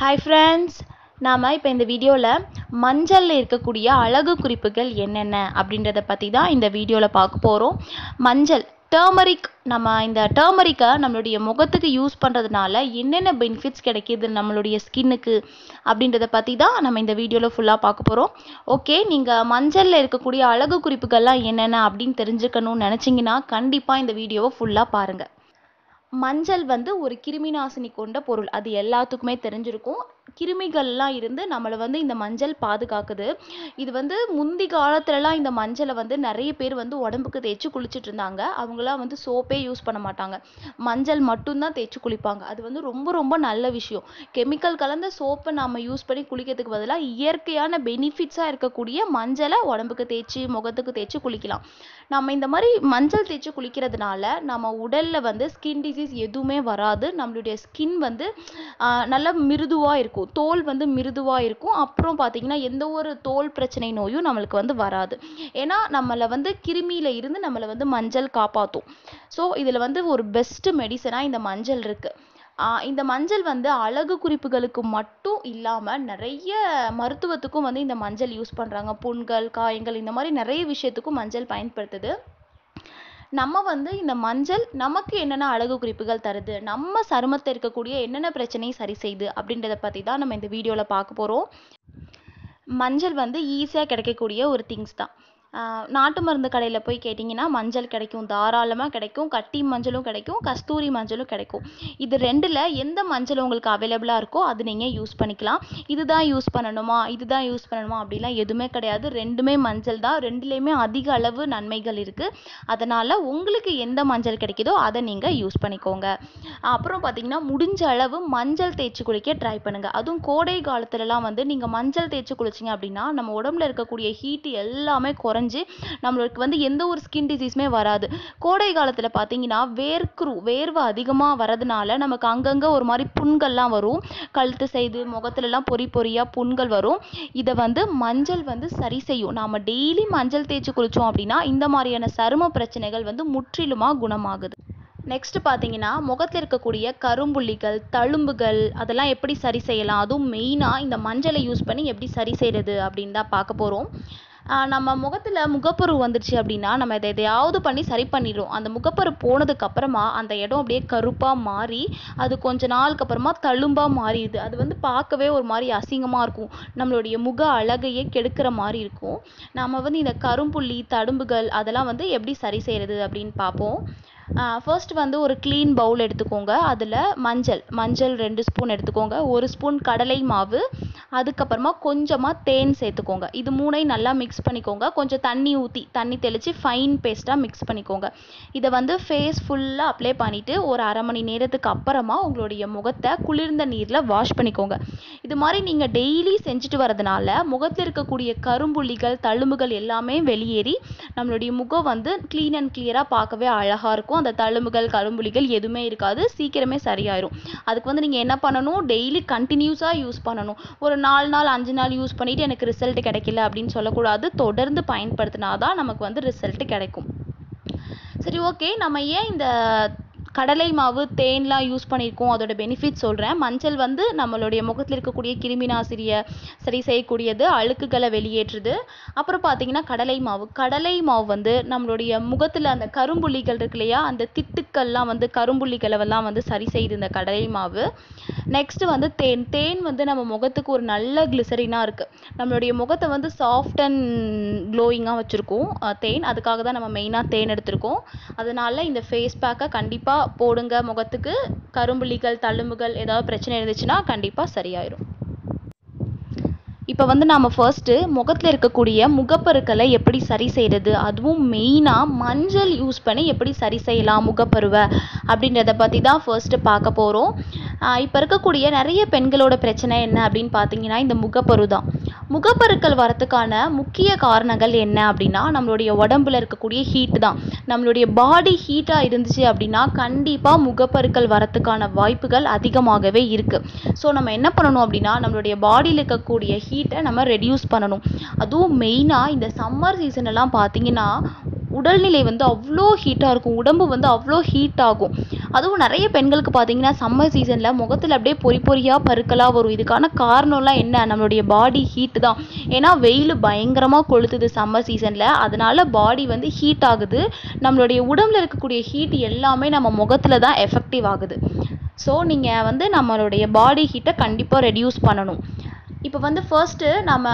Hi friends நாம் இப்போ இந்த வீடியோவில் மஞ்சளில் இருக்கக்கூடிய அழகு குறிப்புகள் என்னென்ன அப்படின்றத பற்றி தான் இந்த வீடியோவில் பார்க்க போகிறோம் மஞ்சள் டர்மரிக் நம்ம இந்த டர்மரிக்கை நம்மளுடைய முகத்துக்கு யூஸ் பண்ணுறதுனால என்னென்ன பெனிஃபிட்ஸ் கிடைக்கிது நம்மளுடைய ஸ்கின்னுக்கு அப்படின்றத பற்றி தான் நம்ம இந்த வீடியோவில் ஃபுல்லாக பார்க்க போகிறோம் ஓகே நீங்கள் மஞ்சளில் இருக்கக்கூடிய அழகு குறிப்புகள்லாம் என்னென்ன அப்படின்னு தெரிஞ்சுக்கணும்னு நினச்சிங்கன்னா கண்டிப்பாக இந்த வீடியோவை ஃபுல்லாக பாருங்கள் மஞ்சள் வந்து ஒரு கிருமி நாசினி கொண்ட பொருள். அது எல்லாத்துக்குமே தெரிஞ்சிருக்கும். கிருமிகள்லாம் இருந்து நம்மளை வந்து இந்த மஞ்சள் பாதுகாக்குது. இது வந்து முந்தி காலத்துலலாம் இந்த மஞ்சளை வந்து நிறைய பேர் வந்து உடம்புக்கு தேய்ச்சி குளிச்சுட்டு இருந்தாங்க. அவங்களாம் வந்து சோப்பே யூஸ் பண்ண மாட்டாங்க. மஞ்சள் மட்டும்தான் தேய்ச்சி குளிப்பாங்க. அது வந்து ரொம்ப ரொம்ப நல்ல விஷயம். கெமிக்கல் கலந்த சோப்பை நம்ம யூஸ் பண்ணி குளிக்கிறதுக்கு பதிலாக இயற்கையான பெனிஃபிட்ஸாக இருக்கக்கூடிய மஞ்சளை உடம்புக்கு தேய்ச்சி முகத்துக்கு தேய்ச்சி குளிக்கலாம். நம்ம இந்த மாதிரி மஞ்சள் தேய்ச்சி குளிக்கிறதுனால நம்ம உடலில் வந்து ஸ்கின் டிசீஸ் எதுவுமே வராது. நம்மளுடைய ஸ்கின் வந்து நல்ல மிருதுவாக இருக்கும். தோல் வந்து மிருதுவாக இருக்கும். அப்புறம் பார்த்தீங்கன்னா எந்த ஒரு தோல் பிரச்சனை நோயும் நம்மளுக்கு வந்து வராது. ஏன்னா நம்மளை வந்து கிருமியில் இருந்து நம்மளை வந்து மஞ்சள் காப்பாற்றும் ஸோ இதில் வந்து ஒரு பெஸ்ட்டு மெடிசனாக இந்த மஞ்சள் இருக்குது இந்த மஞ்சள் வந்து அழகு குறிப்புகளுக்கு மட்டும் இல்லாமல் நிறைய மருத்துவத்துக்கும் வந்து இந்த மஞ்சள் யூஸ் பண்ணுறாங்க புண்கள் காயங்கள் இந்த மாதிரி நிறைய விஷயத்துக்கும் மஞ்சள் பயன்படுத்துது. நம்ம வந்து இந்த மஞ்சள் நமக்கு என்னென்ன அழகு குறிப்புகள் தருது நம்ம சருமத்தில் இருக்கக்கூடிய என்னென்ன பிரச்சனையை சரி செய்யுது அப்படின்றத பற்றி தான் நம்ம இந்த வீடியோவில் பார்க்க போகிறோம் மஞ்சள் வந்து ஈஸியாக கிடைக்கக்கூடிய ஒரு திங்ஸ் தான். நாட்டு மருந்து கடையில் போய் கேட்டிங்கன்னா மஞ்சள் கிடைக்கும் தாராளமாக கிடைக்கும் கட்டி மஞ்சளும் கிடைக்கும் கஸ்தூரி மஞ்சளும் கிடைக்கும். இது ரெண்டில் எந்த மஞ்சள் உங்களுக்கு அவைலபிளாக இருக்கோ அது நீங்கள் யூஸ் பண்ணிக்கலாம். இதுதான் யூஸ் பண்ணணுமா இதுதான் யூஸ் பண்ணணுமா அப்படிலாம் எதுவுமே கிடையாது. ரெண்டுமே மஞ்சள் தான். ரெண்டுலேயுமே அதிக அளவு நன்மைகள் இருக்குது அதனால் உங்களுக்கு எந்த மஞ்சள் கிடைக்குதோ அதை நீங்கள் யூஸ் பண்ணிக்கோங்க. அப்புறம் பார்த்தீங்கன்னா முடிஞ்ச அளவு மஞ்சள் தேய்ச்சி குளிக்க ட்ரை பண்ணுங்கள் அதுவும் கோடை காலத்துலலாம் வந்து நீங்கள் மஞ்சள் தேய்ச்சி குளிச்சிங்க அப்படின்னா நம்ம உடம்புல இருக்கக்கூடிய ஹீட் எல்லாமே குறை குறைஞ்சி நம்மளுக்கு வந்து எந்த ஒரு ஸ்கின் டிசீஸுமே வராது. கோடை காலத்தில் பார்த்தீங்கன்னா வேர்க்குரு வேர்வை அதிகமாக வரதுனால நமக்கு அங்கங்கே ஒரு மாதிரி புண்கள்லாம் வரும். கழுத்து செய்து முகத்துலலாம் பொறி பொறியாக புண்கள் வரும். இதை வந்து மஞ்சள் வந்து சரி செய்யும். நாம் டெய்லி மஞ்சள் தேய்ச்சி குளித்தோம் அப்படின்னா இந்த மாதிரியான சரும பிரச்சனைகள் வந்து முற்றிலுமாக குணமாகுது. நெக்ஸ்ட் பார்த்தீங்கன்னா முகத்தில் இருக்கக்கூடிய கரும்புள்ளிகள் தழும்புகள் அதெல்லாம் எப்படி சரி செய்யலாம்? அதுவும் மெயினாக இந்த மஞ்சளை யூஸ் பண்ணி எப்படி சரி செய்கிறது அப்படின்னு தான் பார்க்க போகிறோம் நம்ம முகத்தில் முகப்பரு வந்துருச்சு அப்படின்னா நம்ம இதை எதையாவது பண்ணி சரி பண்ணிடுறோம். அந்த முகப்பரு போனதுக்கப்புறமா அந்த இடம் அப்படியே கருப்பாக மாறி அது கொஞ்ச நாளுக்கு அப்புறமா தழும்பாக மாறிடுது. அது வந்து பார்க்கவே ஒரு மாதிரி அசிங்கமாக இருக்கும். நம்மளுடைய முக அழகையே கெடுக்கிற மாதிரி இருக்கும். நம்ம வந்து இந்த கரும்புள்ளி தடும்புகள் அதெல்லாம் வந்து எப்படி சரி செய்கிறது அப்படின்னு பார்ப்போம். ஃபர்ஸ்ட் வந்து ஒரு க்ளீன் பவுல் எடுத்துக்கோங்க. அதில் மஞ்சள் மஞ்சள் ரெண்டு ஸ்பூன் எடுத்துக்கோங்க. ஒரு ஸ்பூன் கடலை மாவு அதுக்கப்புறமா கொஞ்சமாக தேன் சேர்த்துக்கோங்க. இது மூணையும் நல்லா மிக்ஸ் பண்ணிக்கோங்க. கொஞ்சம் தண்ணி ஊற்றி தண்ணி தெளித்து ஃபைன் பேஸ்ட்டாக மிக்ஸ் பண்ணிக்கோங்க. இதை வந்து ஃபேஸ் ஃபுல்லாக அப்ளை பண்ணிவிட்டு ஒரு அரை மணி நேரத்துக்கு அப்புறமா உங்களுடைய முகத்தை குளிர்ந்த நீரில் வாஷ் பண்ணிக்கோங்க. இது மாதிரி நீங்கள் டெய்லி செஞ்சுட்டு வரதுனால முகத்தில் இருக்கக்கூடிய கரும்புள்ளிகள் தழும்புகள் எல்லாமே வெளியேறி நம்மளுடைய முகம் வந்து க்ளீன் அண்ட் கிளியராக பார்க்கவே அழகாக இருக்கும். அந்த தழும்புகள் கரும்புள்ளிகள் எதுவுமே இருக்காது. சீக்கிரமே சரியாயிரும். அதுக்கு வந்து நீங்கள் என்ன பண்ணணும்? டெய்லி கண்டினியூஸாக யூஸ் பண்ணணும். ஒரு நாலு நாள் அஞ்சு நாள் யூஸ் பண்ணிட்டு எனக்கு ரிசல்ட் கிடைக்கல அப்படின்னு சொல்லக்கூடாது. தொடர்ந்து பயன்படுத்தினாதான் நமக்கு வந்து ரிசல்ட் கிடைக்கும். சரி ஓகே நம்ம ஏன் இந்த கடலை மாவு தேன்லாம் யூஸ் பண்ணியிருக்கோம் அதோட பெனிஃபிட் சொல்கிறேன் மஞ்சள் வந்து நம்மளுடைய முகத்தில் இருக்கக்கூடிய கிருமி நாசிரிய சரி செய்யக்கூடியது. அழுக்குகளை வெளியேற்றுது. அப்புறம் பார்த்தீங்கன்னா கடலை மாவு. கடலை மாவு வந்து நம்மளுடைய முகத்தில் அந்த கரும்புள்ளிகள் இருக்கு இல்லையா? அந்த திட்டுக்கள்லாம் வந்து கரும்புள்ளிகளவெல்லாம் வந்து சரி செய்யுது இந்த கடலை மாவு. நெக்ஸ்ட் வந்து தேன். தேன் வந்து நம்ம முகத்துக்கு ஒரு நல்ல கிளிசரினாக இருக்குது நம்மளுடைய முகத்தை வந்து சாஃப்ட் அண்ட் க்ளோயிங்காக வச்சுருக்கோம் தேன். அதுக்காக தான் நம்ம மெயினாக தேன் எடுத்திருக்கோம். அதனால இந்த ஃபேஸ் பேக்கை கண்டிப்பாக போடுங்க முகத்துக்கு. கரும்புள்ளிகள் தழும்புகள் ஏதாவது பிரச்சனை இருந்துச்சுன்னா கண்டிப்பாக சரியாயிரும். இப்போ வந்து நாம் ஃபர்ஸ்ட்டு முகத்தில் இருக்கக்கூடிய முகப்பருக்களை எப்படி சரி செய்கிறது அதுவும் மெயினாக மஞ்சள் யூஸ் பண்ணி எப்படி சரி செய்யலாம் முகப்பருவை? அப்படின்றத பற்றி தான் ஃபர்ஸ்ட்டு பார்க்க போகிறோம் இப்போ இருக்கக்கூடிய நிறைய பெண்களோட பிரச்சனை என்ன அப்படின்னு பார்த்தீங்கன்னா இந்த முகப்பரு தான். முகப்பருக்கள் வரத்துக்கான முக்கிய காரணங்கள் என்ன அப்படின்னா நம்மளுடைய உடம்புல இருக்கக்கூடிய ஹீட் தான். நம்மளுடைய பாடி ஹீட்டாக இருந்துச்சு அப்படின்னா கண்டிப்பாக முகப்பருக்கள் வரத்துக்கான வாய்ப்புகள் அதிகமாகவே இருக்குது ஸோ நம்ம என்ன பண்ணணும் அப்படின்னா நம்மளுடைய பாடியில் இருக்கக்கூடிய ஹீட்டை நம்ம ரெடியூஸ் பண்ணணும். அதுவும் மெயினாக இந்த சம்மர் சீசன் எல்லாம் பார்த்தீங்கன்னா உடல்நிலை வந்து அவ்வளோ ஹீட்டாக இருக்கும். உடம்பு வந்து அவ்வளோ ஹீட் ஆகும். அதுவும் நிறைய பெண்களுக்கு பார்த்தீங்கன்னா சம்மர் சீசனில் முகத்தில் அப்படியே பொறி பொறியாக பருக்கலாக வரும். இதுக்கான காரணம்லாம் என்ன? நம்மளுடைய பாடி ஹீட்டு தான். ஏன்னா வெயில் பயங்கரமாக கொளுத்துது சம்மர் சீசனில் அதனால் பாடி வந்து ஹீட் ஆகுது. நம்மளுடைய உடம்புல இருக்கக்கூடிய ஹீட் எல்லாமே நம்ம முகத்தில் தான் எஃபெக்டிவ் ஆகுது. ஸோ நீங்கள் வந்து நம்மளுடைய பாடி ஹீட்டை கண்டிப்பாக ரெடியூஸ் பண்ணணும். இப்போ வந்து ஃபர்ஸ்ட்டு நம்ம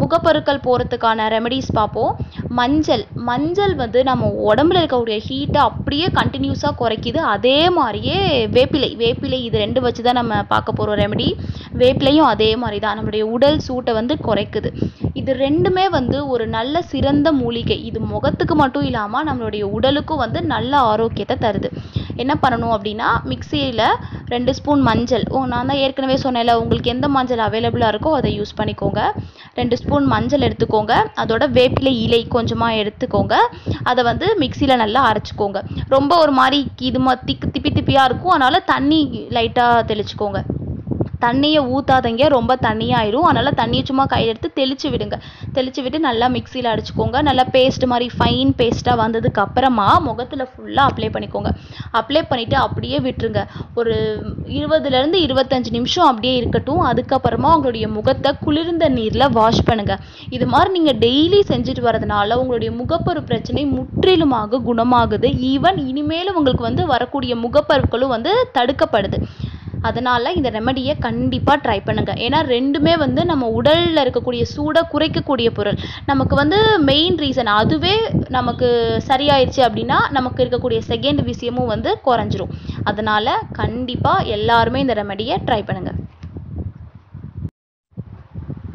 முகப்பருக்கள் போகிறதுக்கான ரெமெடிஸ் பார்ப்போம். மஞ்சள் மஞ்சள் வந்து நம்ம உடம்புல இருக்கக்கூடிய ஹீட்டை அப்படியே கண்டினியூஸாக குறைக்குது. அதே மாதிரியே வேப்பிலை வேப்பிலை இது ரெண்டு வச்சு தான் நம்ம பார்க்க போகிறோம் ரெமெடி வேப்பிலையும் அதே மாதிரி தான் நம்மளுடைய உடல் சூட்டை வந்து குறைக்குது. இது ரெண்டுமே வந்து ஒரு நல்ல சிறந்த மூலிகை. இது முகத்துக்கு மட்டும் இல்லாமல் நம்மளுடைய உடலுக்கும் வந்து நல்ல ஆரோக்கியத்தை தருது. என்ன பண்ணணும் அப்படின்னா மிக்சியில் ரெண்டு ஸ்பூன் மஞ்சள். ஓ நான் தான் ஏற்கனவே சொன்னேன்ல உங்களுக்கு எந்த மஞ்சள் அவைலபிளாக இருக்கோ அதை யூஸ் பண்ணிக்கோங்க. ரெண்டு ஸ்பூன் மஞ்சள் எடுத்துக்கோங்க. அதோட வேப்பிலை இலை கொஞ்சமாக எடுத்துக்கோங்க. அதை வந்து மிக்சியில் நல்லா அரைச்சிக்கோங்க. ரொம்ப ஒரு மாதிரி இது திக்கு திப்பி திப்பியாக இருக்கும். அதனால் தண்ணி லைட்டாக தெளிச்சுக்கோங்க. தண்ணியை ஊற்றாதீங்க ரொம்ப தண்ணியாயிரும். அதனால் தண்ணியை சும்மா கையில் எடுத்து தெளித்து விடுங்க. தெளித்து விட்டு நல்லா மிக்சியில் அடிச்சுக்கோங்க. நல்லா பேஸ்ட் மாதிரி ஃபைன் பேஸ்ட்டாக வந்ததுக்கு அப்புறமா முகத்தில் ஃபுல்லாக அப்ளை பண்ணிக்கோங்க. அப்ளை பண்ணிவிட்டு அப்படியே விட்டுருங்க. ஒரு இருபதுலேருந்து இருபத்தஞ்சு நிமிஷம் அப்படியே இருக்கட்டும். அதுக்கப்புறமா உங்களுடைய முகத்தை குளிர்ந்த நீரில் வாஷ் பண்ணுங்கள் இது மாதிரி நீங்கள் டெய்லி செஞ்சுட்டு வரதுனால உங்களுடைய முகப்பரு பிரச்சனை முற்றிலுமாக குணமாகுது. ஈவன் இனிமேலும் உங்களுக்கு வந்து வரக்கூடிய முகப்பருக்களும் வந்து தடுக்கப்படுது. அதனால் இந்த ரெமடியை கண்டிப்பாக ட்ரை பண்ணுங்கள் ஏன்னா ரெண்டுமே வந்து நம்ம உடலில் இருக்கக்கூடிய சூடை குறைக்கக்கூடிய பொருள். நமக்கு வந்து மெயின் ரீசன் அதுவே நமக்கு சரியாயிருச்சு அப்படின்னா நமக்கு இருக்கக்கூடிய செகண்ட் விஷயமும் வந்து குறைஞ்சிரும். அதனால் கண்டிப்பாக எல்லாருமே இந்த ரெமடியை ட்ரை பண்ணுங்கள்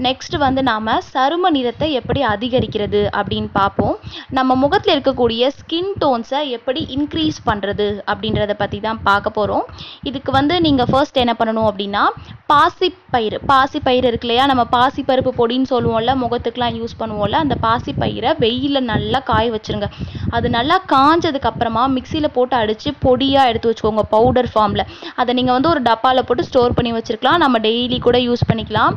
நெக்ஸ்ட் வந்து நாம் சரும நிறத்தை எப்படி அதிகரிக்கிறது அப்படின்னு பார்ப்போம். நம்ம முகத்தில் இருக்கக்கூடிய ஸ்கின் டோன்ஸை எப்படி இன்க்ரீஸ் பண்ணுறது அப்படின்றத பற்றி தான் பார்க்க போகிறோம் இதுக்கு வந்து நீங்கள் ஃபர்ஸ்ட் என்ன பண்ணணும் அப்படின்னா பாசிப்பயிறு பாசிப்பயிறு இருக்கு இல்லையா? நம்ம பாசிப்பருப்பு பொடின்னு சொல்லுவோம்ல முகத்துக்குலாம் யூஸ் பண்ணுவோம்ல அந்த பாசிப்பயிரை வெயிலில் நல்லா காய வச்சுருங்க. அது நல்லா காஞ்சதுக்கப்புறமா மிக்சியில் போட்டு அடித்து பொடியாக எடுத்து வச்சுக்கோங்க பவுடர் ஃபார்மில் அதை நீங்கள் வந்து ஒரு டப்பாவில் போட்டு ஸ்டோர் பண்ணி வச்சுருக்கலாம். நம்ம டெய்லி கூட யூஸ் பண்ணிக்கலாம்.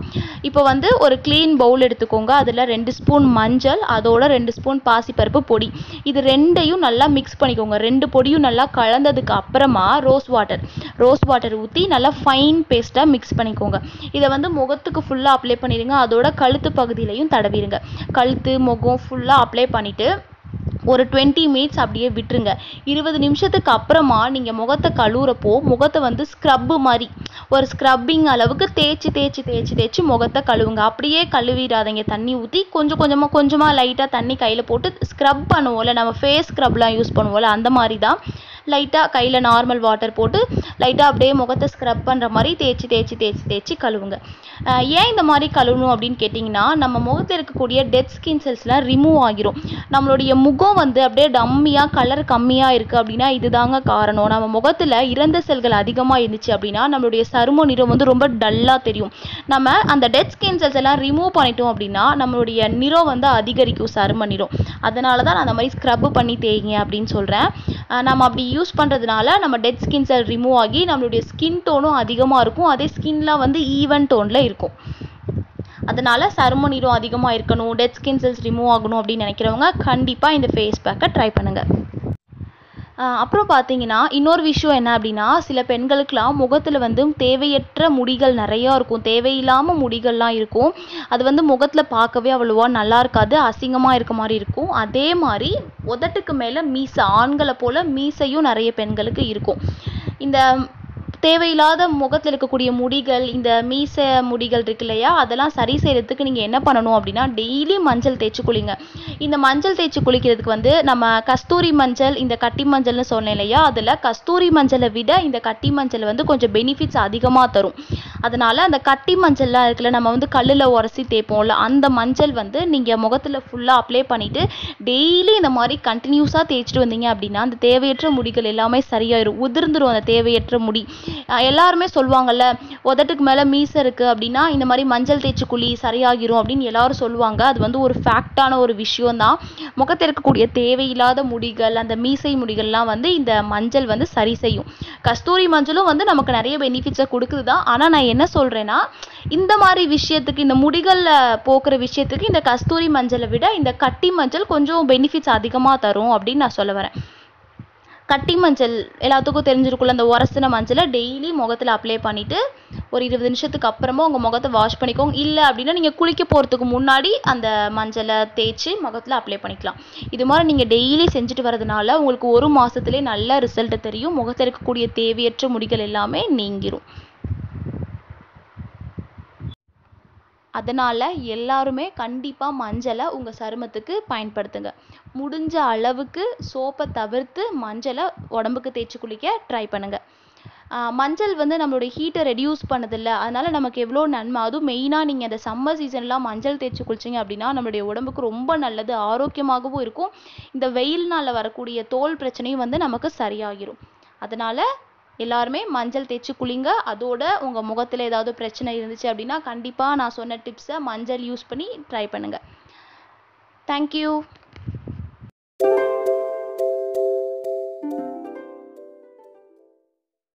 இப்போ வந்து ஒரு க்ளீன் பவுல் எடுத்துக்கோங்க. அதில் ரெண்டு ஸ்பூன் மஞ்சள் அதோட ரெண்டு ஸ்பூன் பாசிப்பருப்பு பொடி. இது ரெண்டையும் நல்லா மிக்ஸ் பண்ணிக்கோங்க. ரெண்டு பொடியும் நல்லா கலந்ததுக்கு அப்புறமா ரோஸ் வாட்டர் ரோஸ் வாட்டர் ஊற்றி நல்லா ஃபைன் பேஸ்ட்டாக மிக்ஸ் பண்ணிக்கோங்க. இதை வந்து முகத்துக்கு ஃபுல்லாக அப்ளை பண்ணிடுங்க. அதோட கழுத்து பகுதியிலையும் தடவிடுங்க. கழுத்து முகம் ஃபுல்லாக அப்ளை பண்ணிவிட்டு ஒரு டுவெண்ட்டி மினிட்ஸ் அப்படியே விட்டுருங்க. இருபது நிமிஷத்துக்கு அப்புறமா நீங்கள் முகத்தை கழுவுறப்போ முகத்தை வந்து ஸ்க்ரப்பு மாதிரி ஒரு ஸ்க்ரப்பிங் அளவுக்கு தேய்ச்சி தேய்ச்சி தேய்ச்சி தேய்ச்சி முகத்தை கழுவுங்க. அப்படியே கழுவிடாதீங்க. தண்ணி ஊற்றி கொஞ்சம் கொஞ்சமாக கொஞ்சமாக லைட்டாக தண்ணி கையில் போட்டு ஸ்க்ரப் பண்ணுவோம்ல நம்ம ஃபேஸ் ஸ்க்ரப்லாம் யூஸ் பண்ணுவோம்ல அந்த மாதிரி தான் லைட்டாக கையில் நார்மல் வாட்டர் போட்டு லைட்டாக அப்படியே முகத்தை ஸ்க்ரப் பண்ணுற மாதிரி தேய்ச்சி தேய்ச்சி தேய்ச்சி தேய்ச்சி கழுவுங்க. ஏன் இந்த மாதிரி கழுவணும் அப்படின்னு கேட்டிங்கன்னா நம்ம முகத்தில் இருக்கக்கூடிய டெட் ஸ்கின் செல்ஸ்லாம் ரிமூவ் ஆகிரும். நம்மளுடைய முகம் வந்து அப்படியே டம்மியாக கலர் கம்மியாக இருக்குது அப்படின்னா இதுதாங்க காரணம். நம்ம முகத்தில் இறந்த செல்கள் அதிகமாக இருந்துச்சு அப்படின்னா நம்மளுடைய சரும நிறம் வந்து ரொம்ப டல்லாக தெரியும். நம்ம அந்த டெட் ஸ்கின் செல்ஸ் எல்லாம் ரிமூவ் பண்ணிட்டோம் அப்படின்னா நம்மளுடைய நிறம் வந்து அதிகரிக்கும் சரும நிறம். அதனால தான் நான் அந்த மாதிரி ஸ்க்ரப் பண்ணி தேய்ங்க அப்படின்னு சொல்கிறேன் நம்ம அப்படி யூஸ் பண்ணுறதுனால நம்ம டெட் ஸ்கின் செல் ரிமூவ் ஆகி நம்மளுடைய ஸ்கின் டோனும் அதிகமாக இருக்கும். அதே ஸ்கின்லாம் வந்து ஈவன் டோனில் இருக்கும். அதனால் சரும நிறம் அதிகமாக இருக்கணும். டெட் ஸ்கின் செல்ஸ் ரிமூவ் ஆகணும் அப்படின்னு நினைக்கிறவங்க கண்டிப்பாக இந்த ஃபேஸ் பேக்கை ட்ரை பண்ணுங்கள் அப்புறம் பார்த்தீங்கன்னா இன்னொரு விஷயம் என்ன அப்படின்னா சில பெண்களுக்கெலாம் முகத்தில் வந்து தேவையற்ற முடிகள் நிறையா இருக்கும். தேவையில்லாமல் முடிகள்லாம் இருக்கும். அது வந்து முகத்தில் பார்க்கவே அவ்வளோவா நல்லா இருக்காது. அசிங்கமாக இருக்க மாதிரி இருக்கும். அதே மாதிரி உதட்டுக்கு மேலே மீசை ஆண்களை போல் மீசையும் நிறைய பெண்களுக்கு இருக்கும். இந்த தேவையில்லாத முகத்தில் இருக்கக்கூடிய முடிகள் இந்த மீசை முடிகள் இருக்கு இல்லையா? அதெல்லாம் சரி செய்கிறதுக்கு நீங்கள் என்ன பண்ணணும் அப்படின்னா டெய்லி மஞ்சள் தேய்ச்சி குளிங்க. இந்த மஞ்சள் தேய்ச்சி குளிக்கிறதுக்கு வந்து நம்ம கஸ்தூரி மஞ்சள் இந்த கட்டி மஞ்சள்னு சொன்னேன் இல்லையா? அதில் கஸ்தூரி மஞ்சளை விட இந்த கட்டி மஞ்சள் வந்து கொஞ்சம் பெனிஃபிட்ஸ் அதிகமாக தரும். அதனால் அந்த கட்டி மஞ்சள்லாம் இருக்குல்ல நம்ம வந்து கல்லில் உரசி தேய்ப்போம்ல அந்த மஞ்சள் வந்து நீங்கள் முகத்தில் ஃபுல்லாக அப்ளை பண்ணிவிட்டு டெய்லி இந்த மாதிரி கண்டினியூஸாக தேய்ச்சிட்டு வந்தீங்க அப்படின்னா அந்த தேவையற்ற முடிகள் எல்லாமே சரியாயிரும். உதிர்ந்துடும் அந்த தேவையற்ற முடி. எல்லாருமே சொல்லுவாங்கல்ல உதட்டுக்கு மேலே மீசை இருக்குது அப்படின்னா இந்த மாதிரி மஞ்சள் தேய்ச்சி குழி சரியாகிரும் அப்படின்னு எல்லாரும் சொல்லுவாங்க. அது வந்து ஒரு ஃபேக்டான ஒரு விஷயம்தான். முகத்தில் இருக்கக்கூடிய தேவையில்லாத முடிகள் அந்த மீசை முடிகள்லாம் வந்து இந்த மஞ்சள் வந்து சரி செய்யும். கஸ்தூரி மஞ்சளும் வந்து நமக்கு நிறைய பெனிஃபிட்ஸை கொடுக்குது தான் ஆனால் நான் என்ன சொல்கிறேன்னா இந்த மாதிரி விஷயத்துக்கு இந்த முடிகளில் போக்குற விஷயத்துக்கு இந்த கஸ்தூரி மஞ்சளை விட இந்த கட்டி மஞ்சள் கொஞ்சம் பெனிஃபிட்ஸ் அதிகமாக தரும் அப்படின்னு நான் சொல்ல வரேன். கட்டி மஞ்சள் எல்லாத்துக்கும் தெரிஞ்சிருக்குள்ள அந்த உரசின மஞ்சளை டெய்லி முகத்தில் அப்ளை பண்ணிவிட்டு ஒரு இருபது நிமிஷத்துக்கு அப்புறமா உங்கள் முகத்தை வாஷ் பண்ணிக்கோங்க. இல்லை அப்படின்னா நீங்கள் குளிக்க போகிறதுக்கு முன்னாடி அந்த மஞ்சளை தேய்ச்சி முகத்தில் அப்ளை பண்ணிக்கலாம். இது மாதிரி நீங்கள் டெய்லி செஞ்சுட்டு வரதுனால உங்களுக்கு ஒரு மாதத்துலேயே நல்ல ரிசல்ட்டு தெரியும். முகத்தில் இருக்கக்கூடிய தேவையற்ற முடிகள் எல்லாமே நீங்கிரும். அதனால் எல்லாருமே கண்டிப்பாக மஞ்சளை உங்கள் சருமத்துக்கு பயன்படுத்துங்க. முடிஞ்ச அளவுக்கு சோப்பை தவிர்த்து மஞ்சளை உடம்புக்கு தேய்ச்சி குளிக்க ட்ரை பண்ணுங்கள் மஞ்சள் வந்து நம்மளுடைய ஹீட்டை ரெடியூஸ் பண்ணுதில்ல அதனால் நமக்கு எவ்வளோ நன்மை? அதுவும் மெயினாக நீங்கள் அந்த சம்மர் சீசன்லாம் மஞ்சள் தேய்ச்சி குளிச்சிங்க அப்படின்னா நம்மளுடைய உடம்புக்கு ரொம்ப நல்லது ஆரோக்கியமாகவும் இருக்கும். இந்த வெயில்னால் வரக்கூடிய தோல் பிரச்சனையும் வந்து நமக்கு சரியாகிரும் அதனால் எல்லாருமே மஞ்சள் தேய்ச்சி குளிங்க. அதோட உங்கள் முகத்தில் ஏதாவது பிரச்சனை இருந்துச்சு அப்படின்னா கண்டிப்பாக நான் சொன்ன டிப்ஸை மஞ்சள் யூஸ் பண்ணி ட்ரை பண்ணுங்கள் தேங்க்யூ